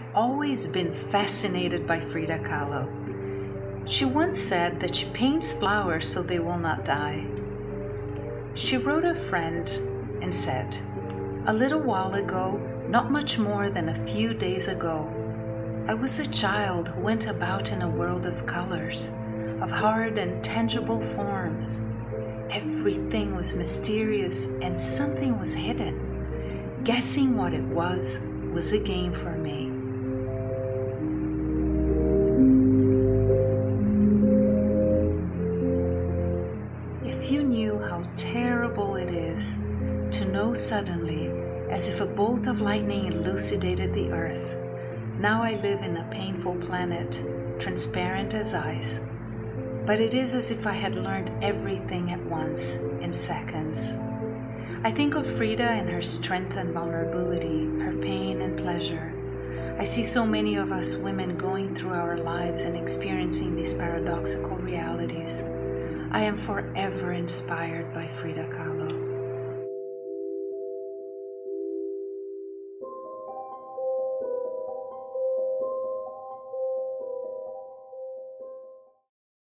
I've always been fascinated by Frida Kahlo. She once said that she paints flowers so they will not die. She wrote a friend and said, A little while ago, not much more than a few days ago, I was a child who went about in a world of colors, of hard and tangible forms. Everything was mysterious and something was hidden. Guessing what it was was a game for me. You knew how terrible it is to know suddenly, as if a bolt of lightning elucidated the earth, now I live in a painful planet, transparent as ice. But it is as if I had learned everything at once, in seconds. I think of Frida and her strength and vulnerability, her pain and pleasure. I see so many of us women going through our lives and experiencing these paradoxical realities. I am forever inspired by Frida Kahlo.